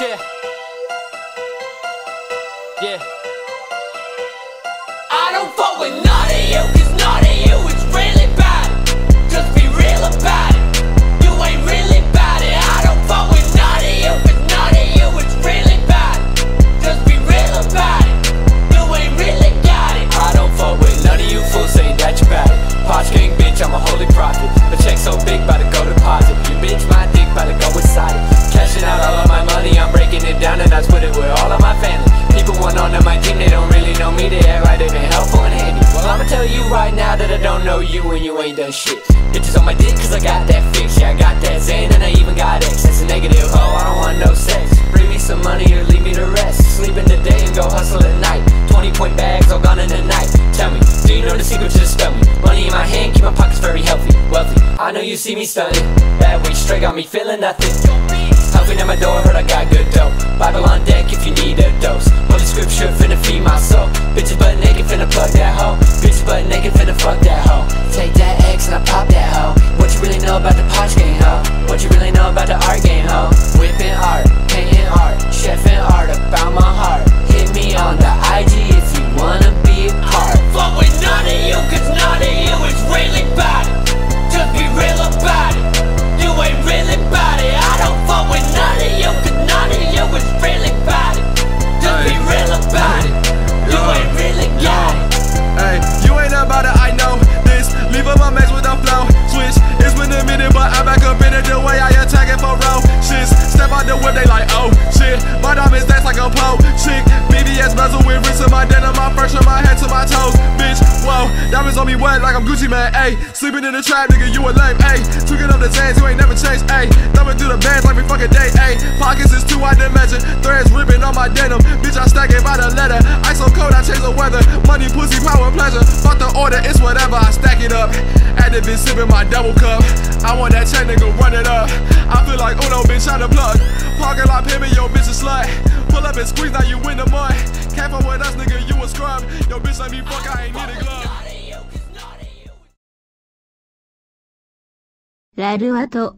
Yeah. Yeah. I don't fuck with none of you, don't know you and you ain't done shit. Bitches on my dick cause I got that fix, yeah, I got that Zan and I even got X. That's a negative, oh, I don't want no sex. Bring me some money or leave me to rest. Sleep in the day and go hustle at night. 20 point bags all gone in the night. Tell me, do you know the secret to the stomach? Money in my hand, keep my pockets very healthy, wealthy. I know you see me stunning. Bad way straight got me feeling nothing. Huffing at my door, heard I got good dope. Bible on deck if you need a dose. Holy scripture finna feed my soul. Butt naked finna fuck that hoe. Take that me wet like I'm Gucci Mane, ayy. Sleeping in the trap, nigga, you a lame, ayy. Tweaking up the Zans, you ain't never changed, ayy. Thumbing through the bands like we fucking day, ayy. Pockets is too wide to measure. Threads ripping on my denim. Bitch, I stack it by the letter. Ice so cold, I change the weather. Money, pussy, power, pleasure. Fuck the order, it's whatever. I stack it up. Active been sipping my double cup. I want that check, nigga, run it up. I feel like Uno, bitch, out the plug. Parking lot pimpin', yo, bitch, a slut. Pull up and squeeze, now you in the mud. Can't fuck with us, nigga, you a scrub. Yo, bitch, let me fuck, I ain't need a glove. ラルワと